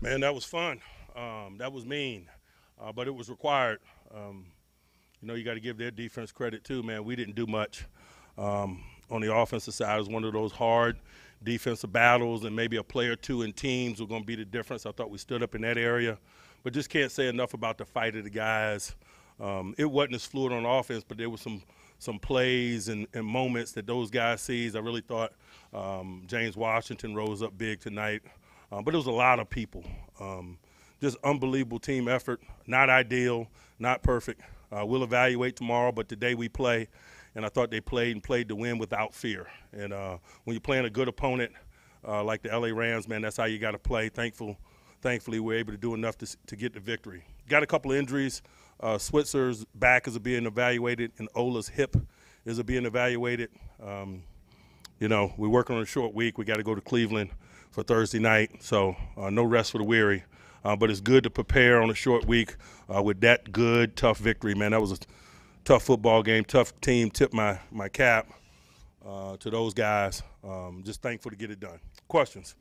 Man, that was fun. Um, that was mean, uh, but it was required. Um, you know, you got to give their defense credit too, man. We didn't do much um, on the offensive side. It was one of those hard defensive battles, and maybe a player or two in teams were going to be the difference. I thought we stood up in that area, but just can't say enough about the fight of the guys. Um, it wasn't as fluid on offense, but there was some some plays and, and moments that those guys sees. I really thought um, James Washington rose up big tonight, uh, but it was a lot of people. Um, just unbelievable team effort. Not ideal, not perfect. Uh, we'll evaluate tomorrow, but today we play, and I thought they played and played to win without fear. And uh, when you're playing a good opponent uh, like the LA Rams, man, that's how you got to play. Thankful, thankfully, we're able to do enough to, to get the victory. Got a couple of injuries. Uh, Switzer's back is being evaluated, and Ola's hip is being evaluated. Um, you know, we're working on a short week. We got to go to Cleveland for Thursday night, so uh, no rest for the weary. Uh, but it's good to prepare on a short week uh, with that good, tough victory, man. That was a tough football game, tough team. Tip my my cap uh, to those guys. Um, just thankful to get it done. Questions?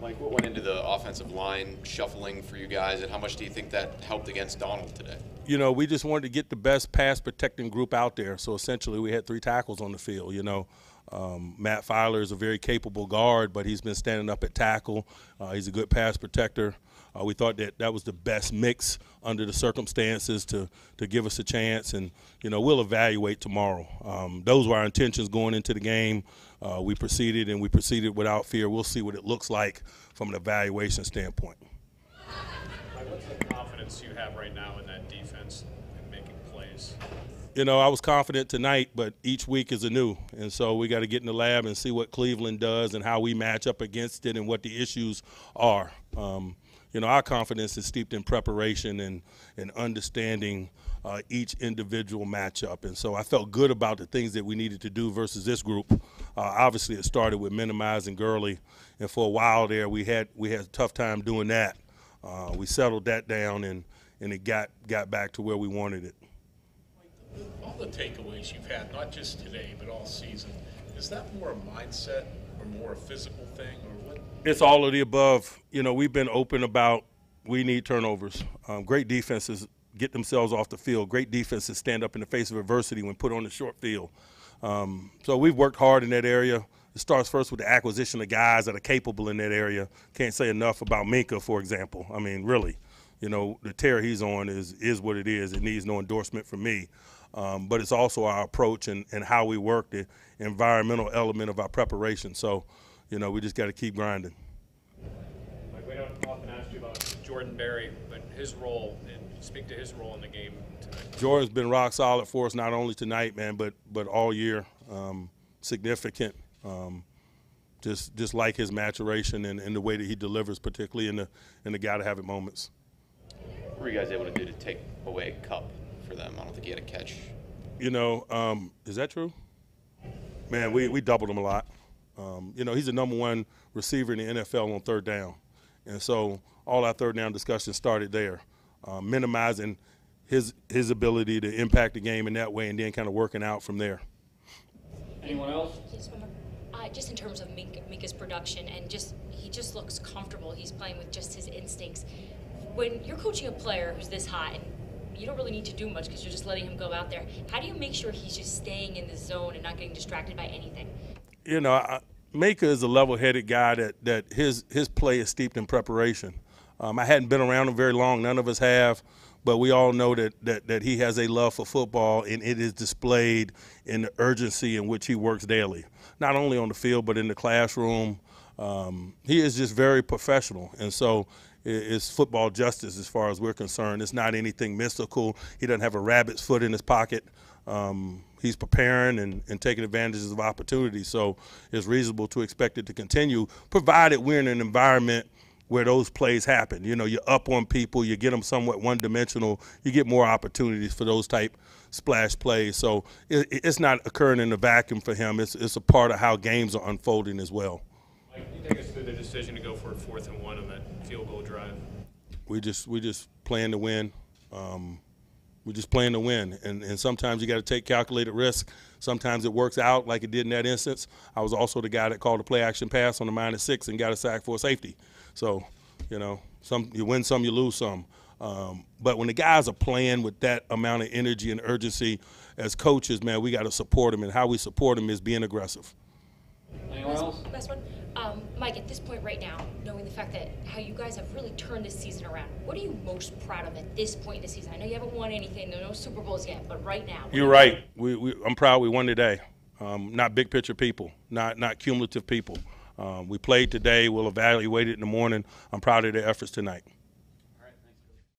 Mike, what went into the offensive line shuffling for you guys, and how much do you think that helped against Donald today? You know, we just wanted to get the best pass protecting group out there. So essentially, we had three tackles on the field. You know, um, Matt Feiler is a very capable guard, but he's been standing up at tackle. Uh, he's a good pass protector. Uh, we thought that that was the best mix under the circumstances to to give us a chance, and you know we'll evaluate tomorrow. Um, those were our intentions going into the game. Uh, we proceeded, and we proceeded without fear. We'll see what it looks like from an evaluation standpoint. What's the confidence you have right now in that defense and making plays? you know, I was confident tonight, but each week is anew. And so we got to get in the lab and see what Cleveland does and how we match up against it and what the issues are. Um, you know, our confidence is steeped in preparation and, and understanding uh, each individual matchup. And so I felt good about the things that we needed to do versus this group. Uh, obviously, it started with minimizing Gurley, and for a while there, we had we had a tough time doing that. Uh, we settled that down, and and it got got back to where we wanted it. All the takeaways you've had, not just today, but all season, is that more a mindset or more a physical thing, or what? It's all of the above. You know, we've been open about we need turnovers. Um, great defenses get themselves off the field. Great defenses stand up in the face of adversity when put on the short field. Um, so we've worked hard in that area. It starts first with the acquisition of guys that are capable in that area. Can't say enough about Minkah, for example. I mean, really, you know, the tear he's on is is what it is. It needs no endorsement from me. Um, but it's also our approach and, and how we work the environmental element of our preparation. So, you know, we just got to keep grinding. Like we don't often ask you about Jordan Berry, but his role and speak to his role in the game tonight. Jordan's been rock solid for us not only tonight, man, but but all year. Um, significant. Um, just just like his maturation and, and the way that he delivers, particularly in the in the gotta have it moments. What were you guys able to do to take away a Kupp for them? I don't think he had a catch. You know, um, is that true? Man, we, we doubled him a lot. Um, you know, he's the number one receiver in the NFL on third down. And so all our third down discussion started there, uh, minimizing his his ability to impact the game in that way and then kind of working out from there. Anyone else? Just, uh, just in terms of Minkah, Minkah's production, and just he just looks comfortable. He's playing with just his instincts. When you're coaching a player who's this hot, and you don't really need to do much because you're just letting him go out there. How do you make sure he's just staying in the zone and not getting distracted by anything? You know, I, Minkah is a level-headed guy that that his his play is steeped in preparation. Um, I hadn't been around him very long. None of us have, but we all know that, that that he has a love for football, and it is displayed in the urgency in which he works daily, not only on the field but in the classroom. Um, he is just very professional, and so it's football justice as far as we're concerned. It's not anything mystical. He doesn't have a rabbit's foot in his pocket. Um, he's preparing and, and taking advantages of opportunities. So it's reasonable to expect it to continue, provided we're in an environment where those plays happen. You know, you're up on people, you get them somewhat one dimensional, you get more opportunities for those type splash plays. So it, it's not occurring in a vacuum for him. It's, it's a part of how games are unfolding as well. Mike, can you take us through the decision to go for a fourth and one on that field goal drive? We just we just plan to win. Um, We're just playing to win, and, and sometimes you got to take calculated risk. Sometimes it works out like it did in that instance. I was also the guy that called a play action pass on the minus six and got a sack for a safety. So, you know, some you win some, you lose some. Um, but when the guys are playing with that amount of energy and urgency, as coaches, man, we got to support them, and how we support them is being aggressive. Anyone else? Last one. Um, Mike, at this point right now, knowing the fact that how you guys have really turned this season around, what are you most proud of at this point in the season? I know you haven't won anything, there are no Super Bowls yet, but right now. You're right. We, we, I'm proud we won today. Um, not big picture people, not not cumulative people. Um, we played today. We'll evaluate it in the morning. I'm proud of their efforts tonight.